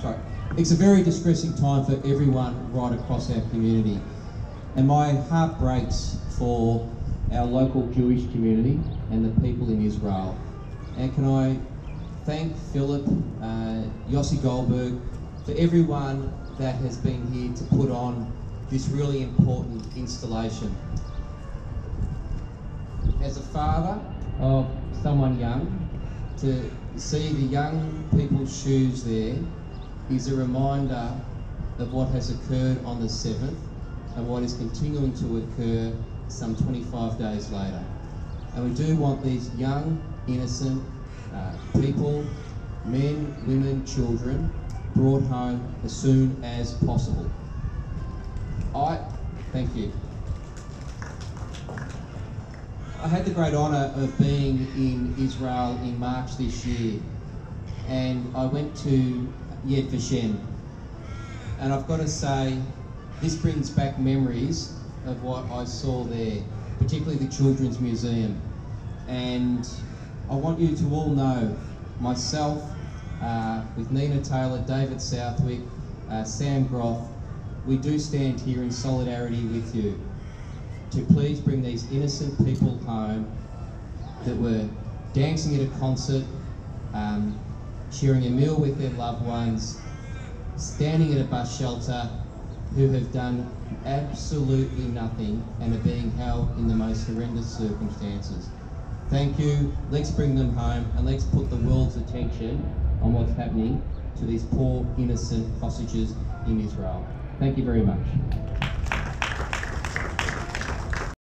sorry. It's a very distressing time for everyone right across our community. And my heart breaks for our local Jewish community and the people in Israel. And can I thank Philip, uh, Yossi Goldberg, for everyone that has been here to put on this really important installation. As a father of someone young, to see the young people's shoes there is a reminder of what has occurred on the 7th and what is continuing to occur some 25 days later. And we do want these young, innocent uh, people, men, women, children, brought home as soon as possible. I, thank you. I had the great honour of being in Israel in March this year, and I went to Yad Vashem. And I've got to say, this brings back memories of what I saw there, particularly the Children's Museum. And I want you to all know, myself, uh, with Nina Taylor, David Southwick, uh, Sam Groth, we do stand here in solidarity with you to please bring these innocent people home that were dancing at a concert, um, sharing a meal with their loved ones, standing at a bus shelter, who have done absolutely nothing and are being held in the most horrendous circumstances. Thank you. Let's bring them home and let's put the world's attention on what's happening to these poor innocent hostages in Israel. Thank you very much.